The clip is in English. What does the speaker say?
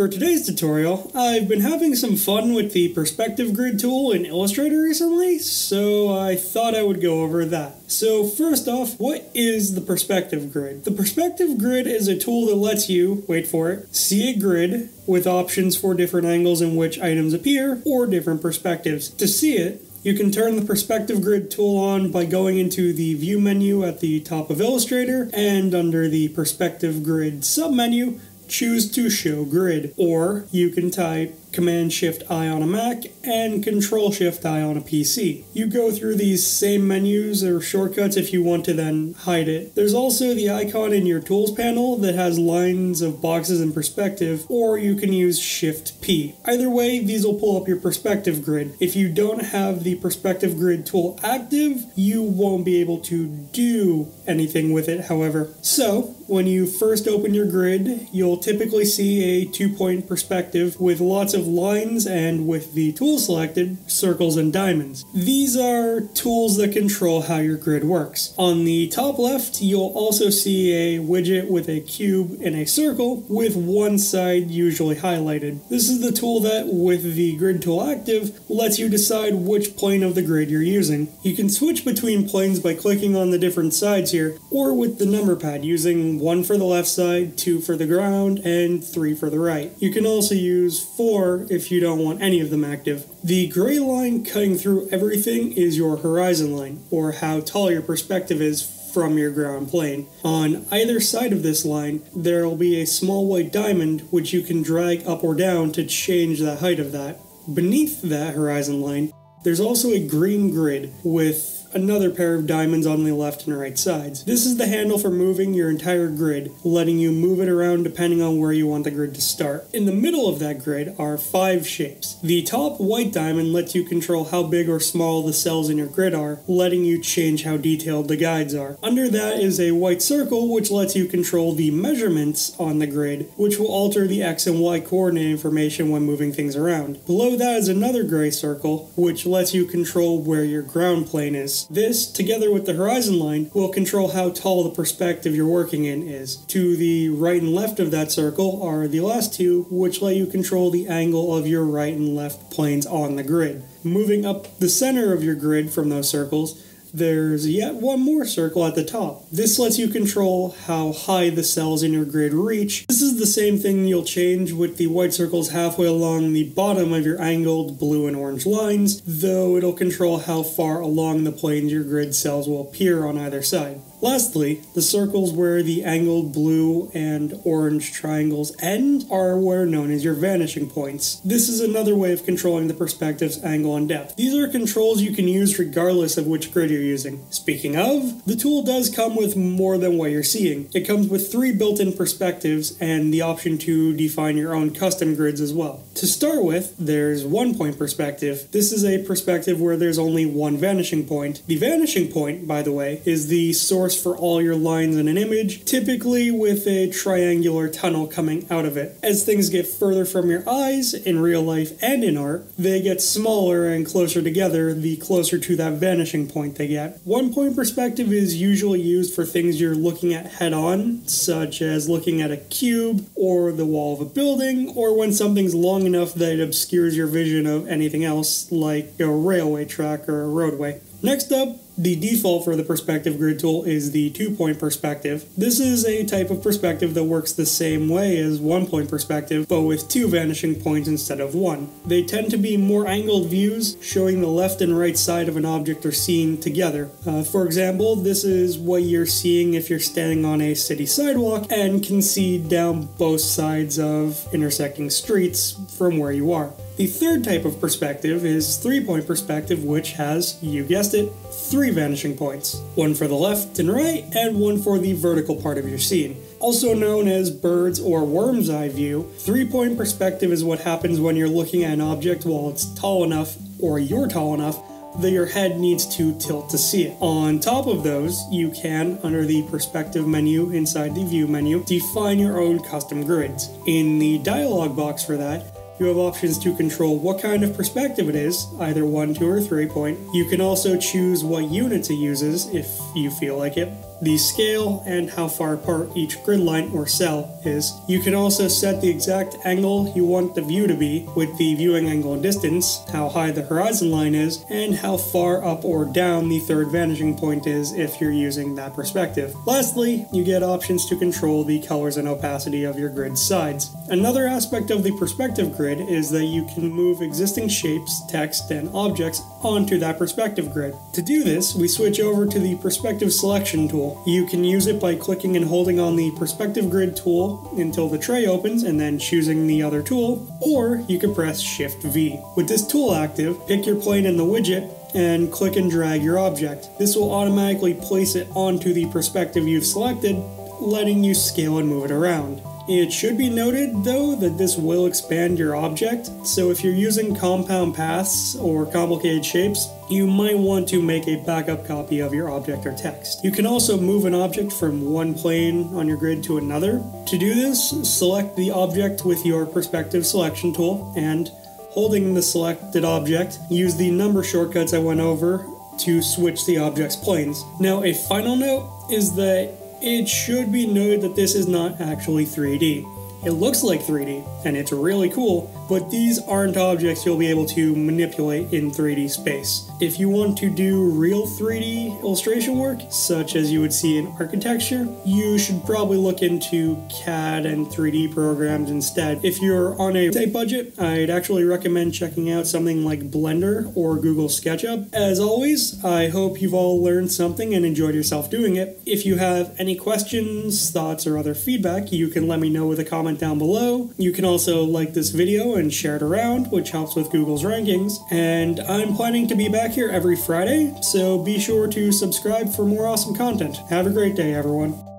For today's tutorial, I've been having some fun with the perspective grid tool in Illustrator recently, so I thought I would go over that. So first off, what is the perspective grid? The perspective grid is a tool that lets you, wait for it, see a grid with options for different angles in which items appear or different perspectives. To see it, you can turn the perspective grid tool on by going into the view menu at the top of Illustrator and under the perspective grid submenu, choose to show grid, or you can type Command Shift I on a Mac and Control Shift I on a PC. You go through these same menus or shortcuts if you want to then hide it. There's also the icon in your tools panel that has lines of boxes in perspective, or you can use Shift P. Either way, these will pull up your perspective grid. If you don't have the perspective grid tool active, you won't be able to do anything with it, however. So, when you first open your grid, you'll typically see a two point perspective with lots of of lines and with the tool selected, circles and diamonds. These are tools that control how your grid works. On the top left, you'll also see a widget with a cube and a circle with one side usually highlighted. This is the tool that, with the grid tool active, lets you decide which plane of the grid you're using. You can switch between planes by clicking on the different sides here, or with the number pad using one for the left side, two for the ground, and three for the right. You can also use four if you don't want any of them active. The gray line cutting through everything is your horizon line, or how tall your perspective is from your ground plane. On either side of this line, there will be a small white diamond which you can drag up or down to change the height of that. Beneath that horizon line, there's also a green grid with another pair of diamonds on the left and right sides. This is the handle for moving your entire grid, letting you move it around depending on where you want the grid to start. In the middle of that grid are five shapes. The top white diamond lets you control how big or small the cells in your grid are, letting you change how detailed the guides are. Under that is a white circle which lets you control the measurements on the grid, which will alter the x and y coordinate information when moving things around. Below that is another gray circle, which lets you control where your ground plane is. This, together with the horizon line, will control how tall the perspective you're working in is. To the right and left of that circle are the last two, which let you control the angle of your right and left planes on the grid. Moving up the center of your grid from those circles, there's yet one more circle at the top. This lets you control how high the cells in your grid reach. This is the same thing you'll change with the white circles halfway along the bottom of your angled blue and orange lines, though it'll control how far along the planes your grid cells will appear on either side. Lastly, the circles where the angled blue and orange triangles end are what are known as your vanishing points. This is another way of controlling the perspective's angle and depth. These are controls you can use regardless of which grid you're using. Speaking of, the tool does come with more than what you're seeing. It comes with three built-in perspectives and the option to define your own custom grids as well. To start with, there's one point perspective. This is a perspective where there's only one vanishing point. The vanishing point, by the way, is the source for all your lines in an image, typically with a triangular tunnel coming out of it. As things get further from your eyes, in real life and in art, they get smaller and closer together the closer to that vanishing point they get. One point perspective is usually used for things you're looking at head on, such as looking at a cube or the wall of a building, or when something's long enough that it obscures your vision of anything else, like a railway track or a roadway. Next up, the default for the perspective grid tool is the two point perspective. This is a type of perspective that works the same way as one point perspective, but with two vanishing points instead of one. They tend to be more angled views, showing the left and right side of an object or scene together. Uh, for example, this is what you're seeing if you're standing on a city sidewalk and can see down both sides of intersecting streets from where you are. The third type of perspective is three point perspective, which has, you guessed it, three vanishing points one for the left and right, and one for the vertical part of your scene. Also known as bird's or worm's eye view, three point perspective is what happens when you're looking at an object while it's tall enough, or you're tall enough, that your head needs to tilt to see it. On top of those, you can, under the perspective menu inside the view menu, define your own custom grids. In the dialog box for that, you have options to control what kind of perspective it is, either 1, 2, or 3 point. You can also choose what units it uses if you feel like it. The scale, and how far apart each grid line or cell is. You can also set the exact angle you want the view to be with the viewing angle distance, how high the horizon line is, and how far up or down the third vanishing point is if you're using that perspective. Lastly, you get options to control the colors and opacity of your grid sides. Another aspect of the perspective grid is that you can move existing shapes, text, and objects onto that perspective grid. To do this, we switch over to the perspective selection tool. You can use it by clicking and holding on the perspective grid tool until the tray opens and then choosing the other tool, or you can press Shift V. With this tool active, pick your plane in the widget and click and drag your object. This will automatically place it onto the perspective you've selected, letting you scale and move it around. It should be noted, though, that this will expand your object, so if you're using compound paths or complicated shapes, you might want to make a backup copy of your object or text. You can also move an object from one plane on your grid to another. To do this, select the object with your perspective selection tool and holding the selected object, use the number shortcuts I went over to switch the object's planes. Now, a final note is that it should be noted that this is not actually 3D. It looks like 3D, and it's really cool, but these aren't objects you'll be able to manipulate in 3D space. If you want to do real 3D illustration work, such as you would see in architecture, you should probably look into CAD and 3D programs instead. If you're on a tight budget, I'd actually recommend checking out something like Blender or Google SketchUp. As always, I hope you've all learned something and enjoyed yourself doing it. If you have any questions, thoughts, or other feedback, you can let me know with a comment down below. You can also like this video and share it around, which helps with Google's rankings. And I'm planning to be back here every Friday, so be sure to subscribe for more awesome content. Have a great day, everyone.